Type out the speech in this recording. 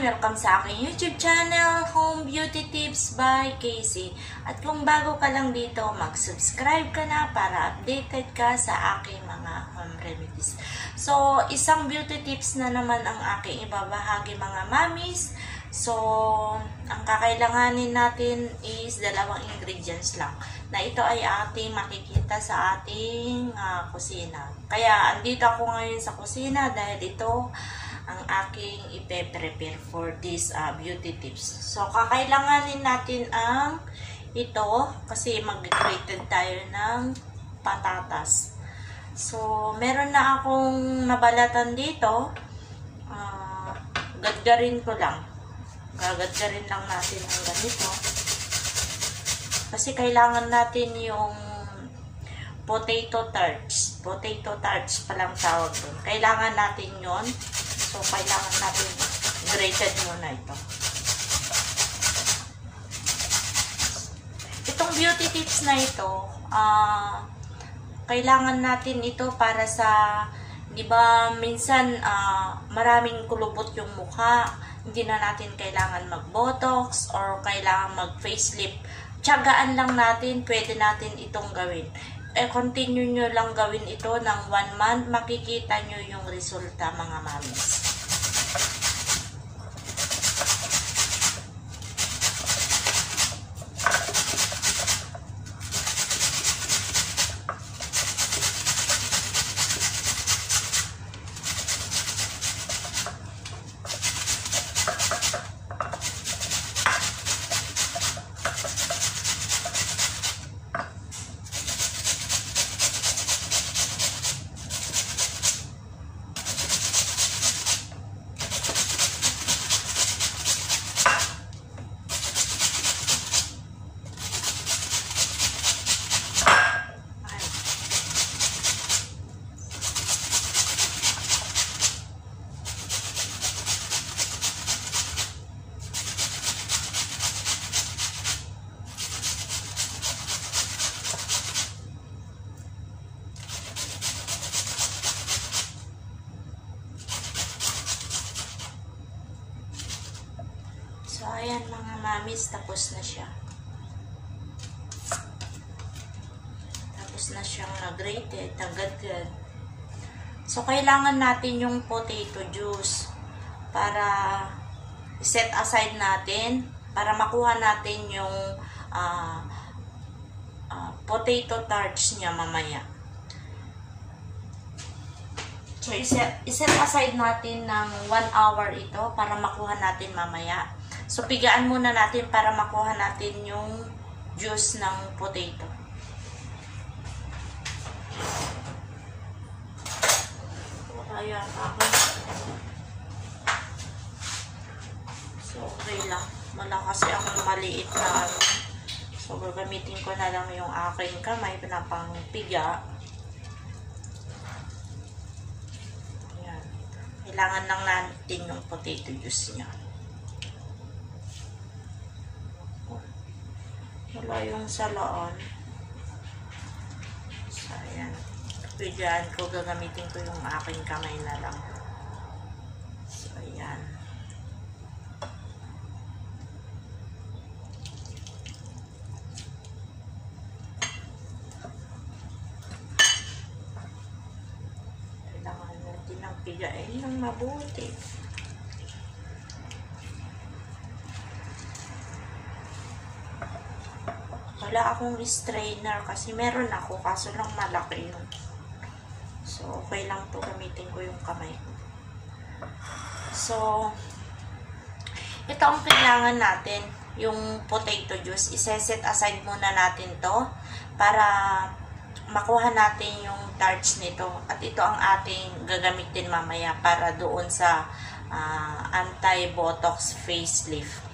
aking YouTube channel, Home Beauty Tips by Casey. At kung bago ka lang dito, mag-subscribe ka na para updated ka sa aking mga home remedies. So, isang beauty tips na naman ang aking ibabahagi mga mamis. So, ang kakailanganin natin is dalawang ingredients lang. Na ito ay ating makikita sa ating uh, kusina. Kaya, andito ako ngayon sa kusina dahil ito ang aking ipe-prepare for this uh, beauty tips. So, kakailanganin natin ang ito kasi mag-grated tayo ng patatas. So, meron na akong nabalatan dito. Uh, gadgarin ko lang. Gagadgarin lang natin ang ganito. Kasi kailangan natin yung potato tarts. Potato tarts pa lang tawag doon. Kailangan natin yon So, kailangan natin grated muna ito. Itong beauty tips na ito, uh, kailangan natin ito para sa, di ba, minsan, uh, maraming kulubot yung mukha, hindi na natin kailangan mag-botox or kailangan mag-facelift. Tiyagaan lang natin, pwede natin itong gawin eh, continue nyo lang gawin ito ng one month, makikita nyo yung resulta mga mamis. So, ayan mga mamis, tapos na siya. Tapos na siyang nag-grated, agad-agad. So, kailangan natin yung potato juice para set aside natin para makuha natin yung uh, uh, potato tarts niya mamaya. So, iset, iset aside natin ng 1 hour ito para makuha natin mamaya. So, pigaan muna natin para makuha natin yung juice ng potato. Kaya ako. So, okay lang. Wala kasi akong maliit na ano. So, gagamitin ko na lang yung aking kamay na pang piga. Ayan. Kailangan lang natin yung potato juice niya. Wala yung salaan. So, ayan. Pwedyan ko, gagamitin ko yung aking kamay na lang. So, ayan. Kailangan natin ng pigain ng mabuti. Wala akong strainer kasi meron ako kaso lang malaki yun. So, okay lang to gamitin ko yung kamay. So, ito ang kailangan natin, yung potato juice. Iseset aside muna natin to para makuha natin yung tarts nito. At ito ang ating gagamitin mamaya para doon sa uh, anti-botox facelift.